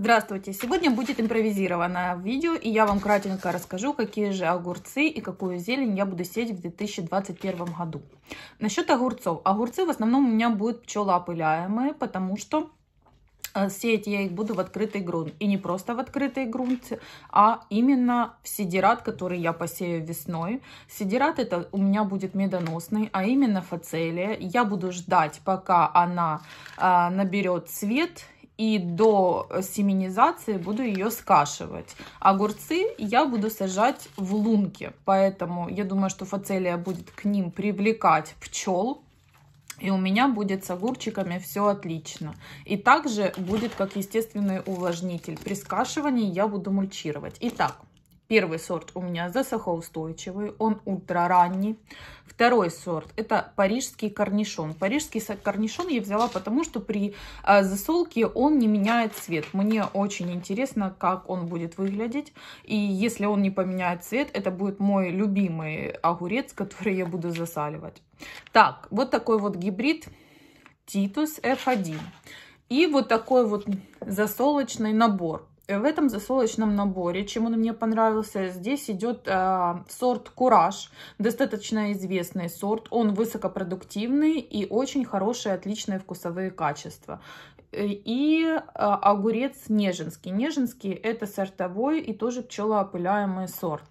Здравствуйте! Сегодня будет импровизированное видео, и я вам кратенько расскажу, какие же огурцы и какую зелень я буду сеять в 2021 году. Насчет огурцов. Огурцы в основном у меня будут пчелоопыляемые, потому что э, сеять я их буду в открытый грунт. И не просто в открытый грунт, а именно в сидират, который я посею весной. Сидират это у меня будет медоносный, а именно фацелия. Я буду ждать, пока она а, наберет цвет и до семенизации буду ее скашивать. Огурцы я буду сажать в лунки, поэтому я думаю, что фацелия будет к ним привлекать пчел, и у меня будет с огурчиками все отлично. И также будет как естественный увлажнитель. При скашивании я буду мульчировать. Итак, Первый сорт у меня засухоустойчивый, он ультраранний. Второй сорт это парижский корнишон. Парижский корнишон я взяла потому, что при э, засолке он не меняет цвет. Мне очень интересно, как он будет выглядеть. И если он не поменяет цвет, это будет мой любимый огурец, который я буду засаливать. Так, вот такой вот гибрид Titus F1. И вот такой вот засолочный набор. Э, в этом засолочном наборе, чем он мне понравился, здесь идет э, сорт Кураж, достаточно известный сорт. Он высокопродуктивный и очень хорошие, отличные вкусовые качества. Э, и э, огурец Нежинский. Нежинский это сортовой и тоже пчелоопыляемый сорт.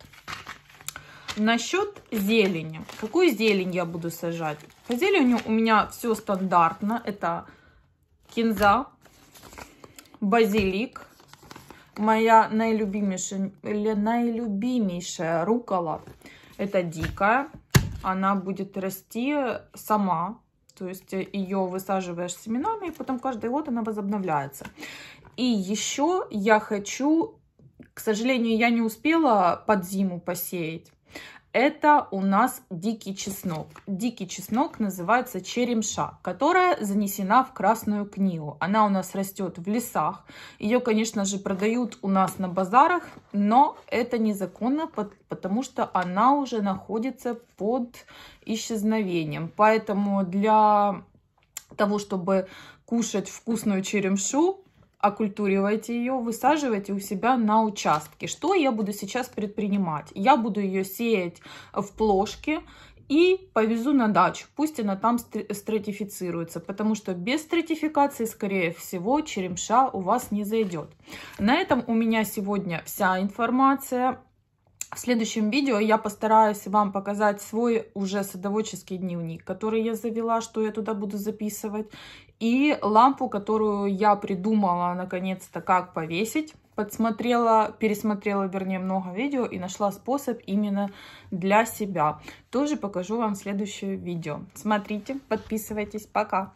Насчет зелени. Какую зелень я буду сажать? По зелени у меня все стандартно. Это кинза, базилик, моя наилюбимейшая, наилюбимейшая рукола, это дикая. Она будет расти сама, то есть ее высаживаешь семенами, и потом каждый год она возобновляется. И еще я хочу, к сожалению, я не успела под зиму посеять. Это у нас дикий чеснок. Дикий чеснок называется черемша, которая занесена в Красную книгу. Она у нас растет в лесах. Ее, конечно же, продают у нас на базарах, но это незаконно, потому что она уже находится под исчезновением. Поэтому для того, чтобы кушать вкусную черемшу, окультуривайте ее, высаживайте у себя на участке. Что я буду сейчас предпринимать? Я буду ее сеять в плошке и повезу на дачу. Пусть она там стратифицируется, потому что без стратификации, скорее всего, черемша у вас не зайдет. На этом у меня сегодня вся информация. В следующем видео я постараюсь вам показать свой уже садоводческий дневник, который я завела, что я туда буду записывать, и лампу, которую я придумала наконец-то как повесить. Подсмотрела, пересмотрела, вернее, много видео и нашла способ именно для себя. Тоже покажу вам следующее видео. Смотрите, подписывайтесь. Пока!